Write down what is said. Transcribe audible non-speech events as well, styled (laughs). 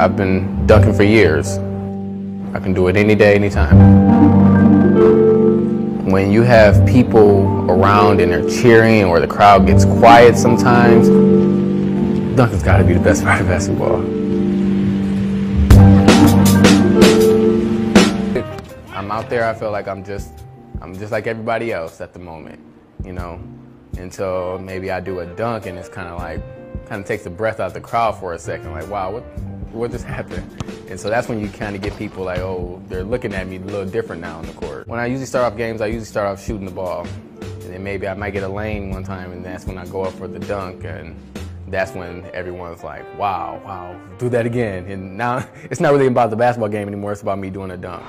I've been dunking for years. I can do it any day, anytime. When you have people around and they're cheering or the crowd gets quiet sometimes, dunking's gotta be the best part of basketball. I'm out there, I feel like I'm just, I'm just like everybody else at the moment, you know, until maybe I do a dunk and it's kind of like, kind of takes the breath out of the crowd for a second, like, wow, what, what just happened? And so that's when you kind of get people like, oh, they're looking at me a little different now on the court. When I usually start off games, I usually start off shooting the ball. And then maybe I might get a lane one time, and that's when I go up for the dunk. And that's when everyone's like, wow, wow, do that again. And now (laughs) it's not really about the basketball game anymore, it's about me doing a dunk.